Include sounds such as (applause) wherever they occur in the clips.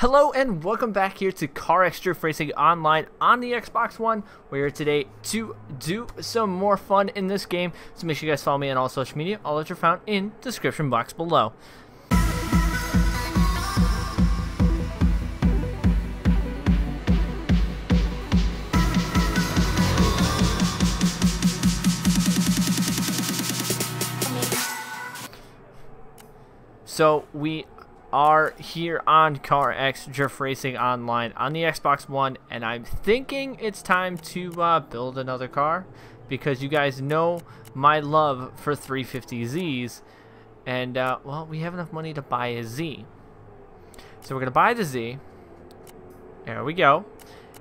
Hello and welcome back here to CarX Drift Racing Online on the Xbox One. We're here today to do some more fun in this game. So make sure you guys follow me on all social media. All that are found in description box below. So we are here on CarX Drift Racing Online on the Xbox One, and I'm thinking it's time to uh, build another car because you guys know my love for 350Zs, and uh, well, we have enough money to buy a Z. So we're gonna buy the Z. There we go,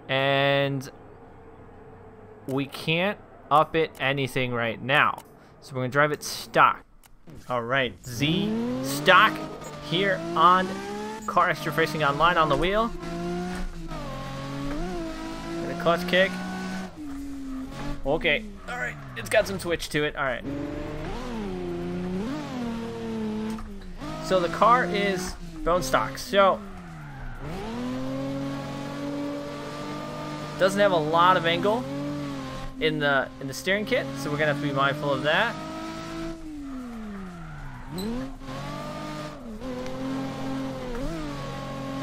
and we can't up it anything right now, so we're gonna drive it stock. All right, Z stock here on CarX Drift Racing Online on the wheel. And a clutch kick. Okay, all right, it's got some twitch to it. All right. So the car is bone stock. So doesn't have a lot of angle in the in the steering kit, so we're gonna have to be mindful of that.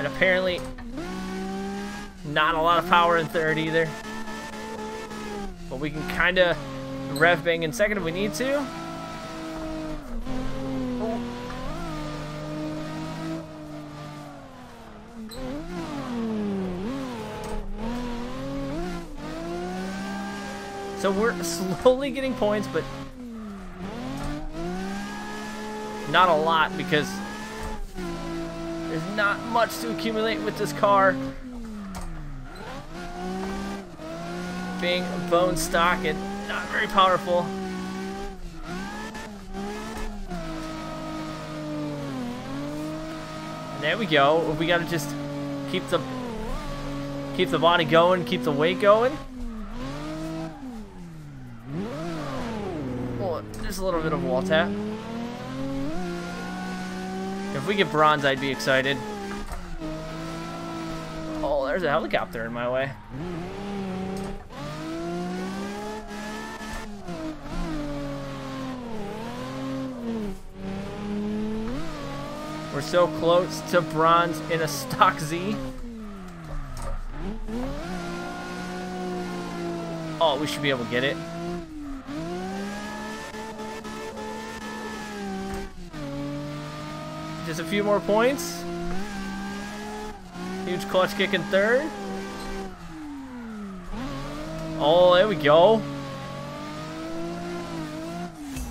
And apparently, not a lot of power in third either. But we can kind of rev bang in second if we need to. So we're (laughs) slowly getting points, but not a lot because not much to accumulate with this car. Being bone stock and not very powerful. And there we go. We gotta just keep the keep the body going, keep the weight going. Oh, there's a little bit of wall tap. If we get bronze, I'd be excited. Oh, there's a helicopter in my way. We're so close to bronze in a stock Z. Oh, we should be able to get it. Just a few more points. Huge clutch kick in third. Oh, there we go.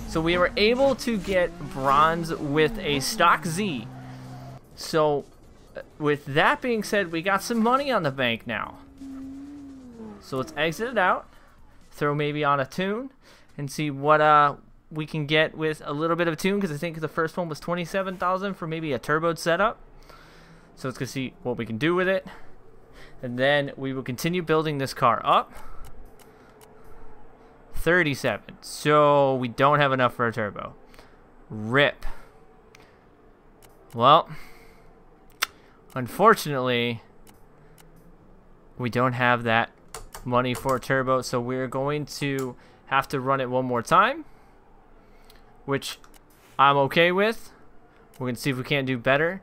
So we were able to get bronze with a stock Z. So with that being said, we got some money on the bank now. So let's exit it out. Throw maybe on a tune and see what uh we can get with a little bit of tune because I think the first one was 27,000 for maybe a turbo setup. So let's go see what we can do with it. And then we will continue building this car up. 37. So we don't have enough for a turbo. Rip. Well, unfortunately, we don't have that money for a turbo. So we're going to have to run it one more time which I'm okay with. We're going to see if we can't do better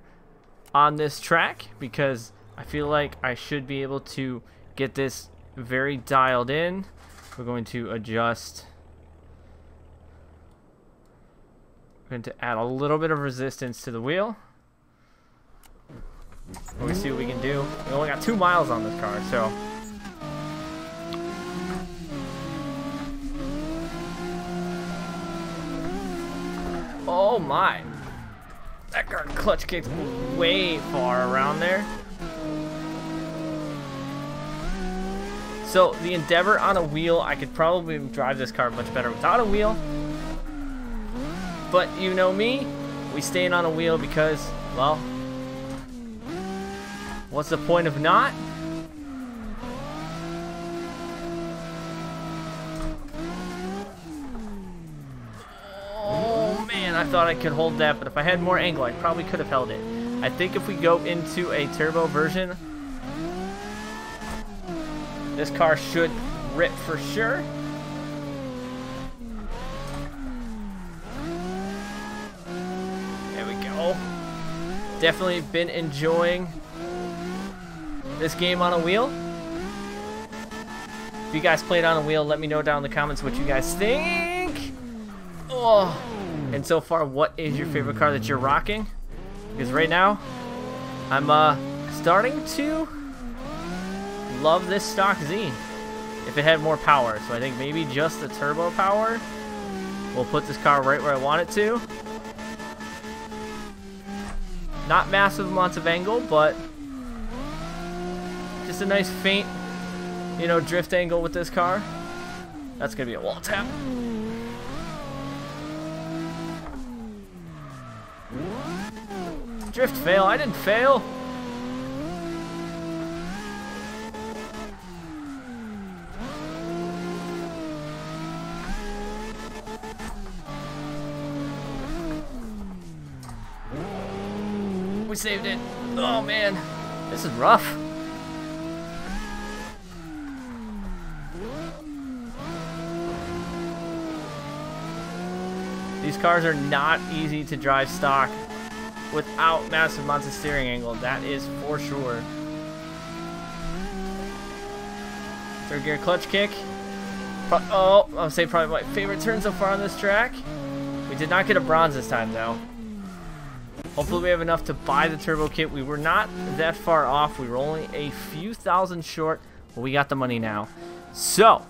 on this track because I feel like I should be able to get this very dialed in. We're going to adjust. We're going to add a little bit of resistance to the wheel. Going to see what we can do. We only got two miles on this car, so Oh my. That car clutch kicks way far around there. So the Endeavor on a wheel, I could probably drive this car much better without a wheel. But you know me, we staying on a wheel because, well, what's the point of not? I thought I could hold that, but if I had more angle, I probably could have held it. I think if we go into a turbo version, this car should rip for sure. There we go. Definitely been enjoying this game on a wheel. If you guys played on a wheel, let me know down in the comments what you guys think. Oh, and so far, what is your favorite car that you're rocking? Because right now, I'm uh, starting to love this stock Z. If it had more power, so I think maybe just the turbo power will put this car right where I want it to. Not massive amounts of angle, but just a nice faint you know, drift angle with this car. That's to be a wall tap. Drift fail. I didn't fail. We saved it. Oh, man. This is rough. These cars are not easy to drive stock without massive amounts of steering angle. That is for sure. Third gear clutch kick. Pro oh, I'll say probably my favorite turn so far on this track. We did not get a bronze this time though. Hopefully we have enough to buy the turbo kit. We were not that far off. We were only a few thousand short, but we got the money now. So,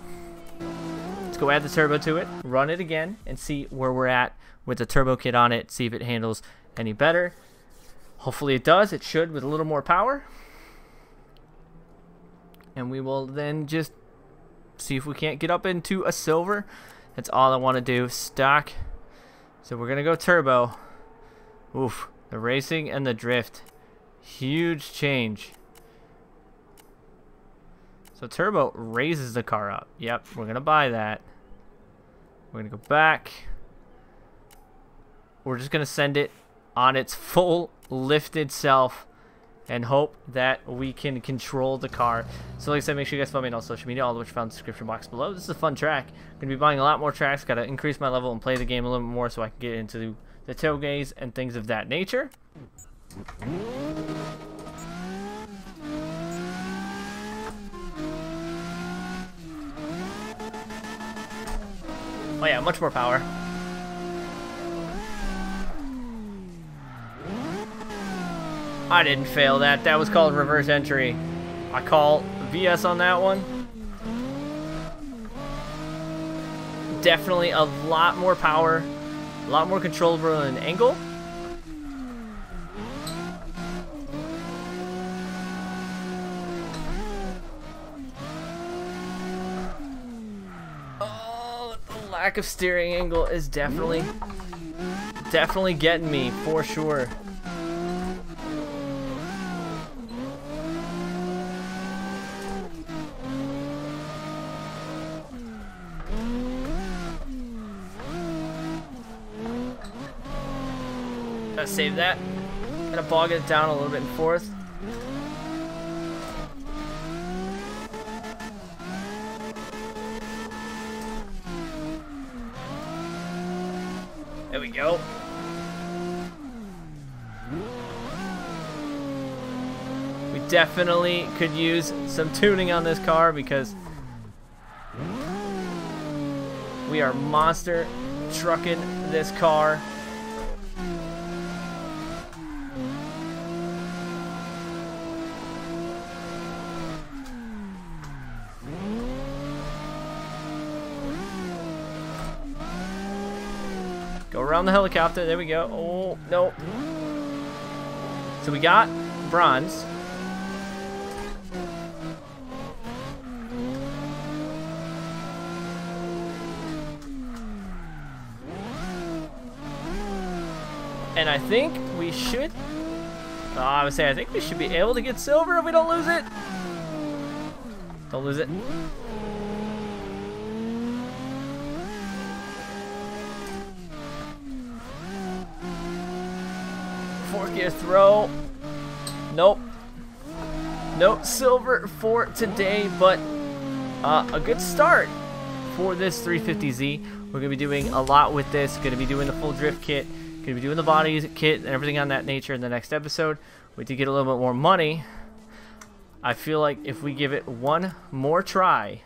let's go add the turbo to it, run it again, and see where we're at with the turbo kit on it, see if it handles any better. Hopefully it does. It should with a little more power. And we will then just see if we can't get up into a silver. That's all I want to do. Stock. So we're going to go turbo. Oof. The racing and the drift. Huge change. So turbo raises the car up. Yep, we're going to buy that. We're going to go back. We're just going to send it on its full lifted self and hope that we can control the car. So like I said, make sure you guys follow me on all social media, all of which found in the description box below. This is a fun track. Going to be buying a lot more tracks. Got to increase my level and play the game a little more so I can get into the tailgates and things of that nature. Oh yeah, much more power. I didn't fail that. That was called reverse entry. I call VS on that one. Definitely a lot more power, a lot more control over an angle. Oh, the lack of steering angle is definitely, definitely getting me, for sure. Save that. Gotta bog it down a little bit in fourth. There we go. We definitely could use some tuning on this car because we are monster trucking this car. Around the helicopter. There we go. Oh, no. So we got bronze. And I think we should... Oh, I would say I think we should be able to get silver if we don't lose it. Don't lose it. Fourth gear throw. Nope. No silver for today, but uh, a good start for this 350Z. We're going to be doing a lot with this. Going to be doing the full drift kit. Going to be doing the bodies kit and everything on that nature in the next episode. We did get a little bit more money. I feel like if we give it one more try,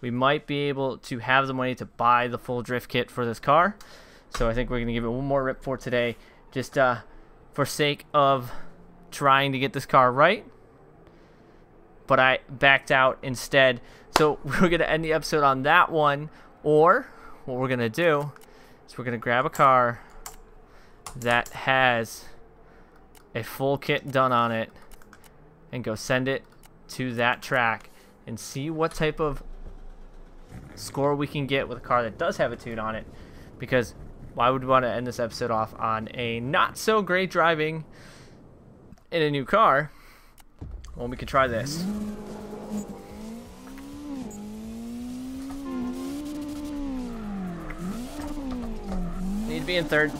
we might be able to have the money to buy the full drift kit for this car. So I think we're going to give it one more rip for today, just uh, for sake of trying to get this car right. But I backed out instead. So (laughs) we're going to end the episode on that one. Or what we're going to do is we're going to grab a car that has a full kit done on it and go send it to that track and see what type of score we can get with a car that does have a tune on it because why would we want to end this episode off on a not so great driving in a new car well we can try this need to be in third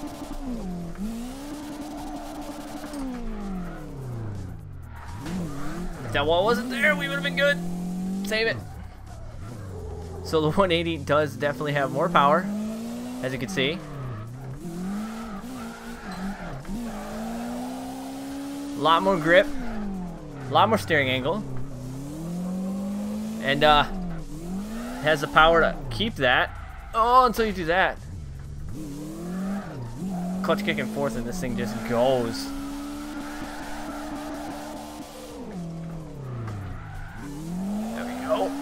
If that wall wasn't there, we would have been good. Save it. So the 180 does definitely have more power, as you can see. A lot more grip, a lot more steering angle, and uh, has the power to keep that. Oh, until you do that. Clutch kick and forth and this thing just goes. There we go.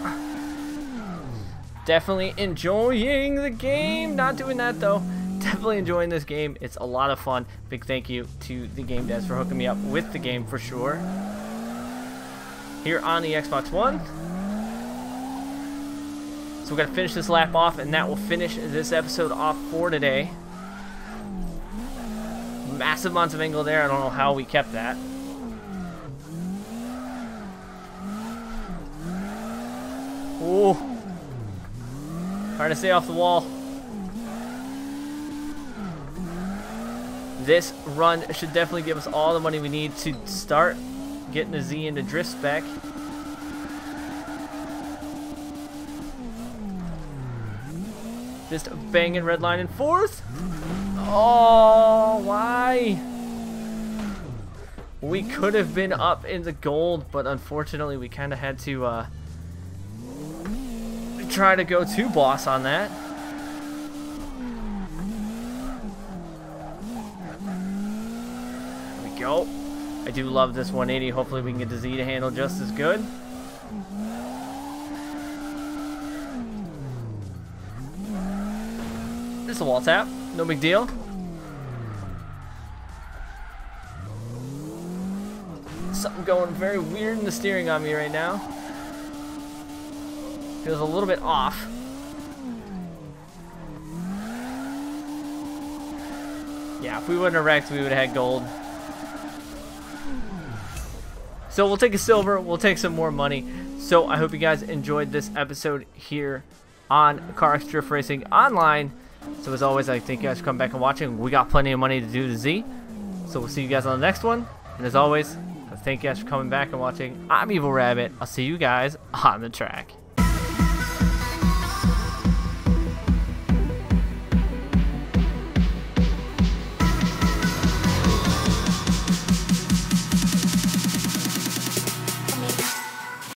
Definitely enjoying the game. Not doing that though. Definitely enjoying this game. It's a lot of fun. Big thank you to the game devs for hooking me up with the game for sure. Here on the Xbox One. So we're going to finish this lap off and that will finish this episode off for today. Massive amounts of angle there. I don't know how we kept that. Oh. Trying to stay off the wall. This run should definitely give us all the money we need to start getting the Z into drift spec. Just banging red line in fourth. Oh, why? We could have been up in the gold, but unfortunately we kind of had to uh, try to go to boss on that. There we go. I do love this 180. Hopefully we can get the Z to handle just as good. This is a wall tap. No big deal. Something going very weird in the steering on me right now. Feels a little bit off. Yeah, if we wouldn't have wrecked, we would have had gold. So we'll take a silver, we'll take some more money. So I hope you guys enjoyed this episode here on CarX Drift Racing Online. So as always, I thank you guys for coming back and watching. We got plenty of money to do the Z. So we'll see you guys on the next one. And as always, thank you guys for coming back and watching. I'm Evil Rabbit. I'll see you guys on the track.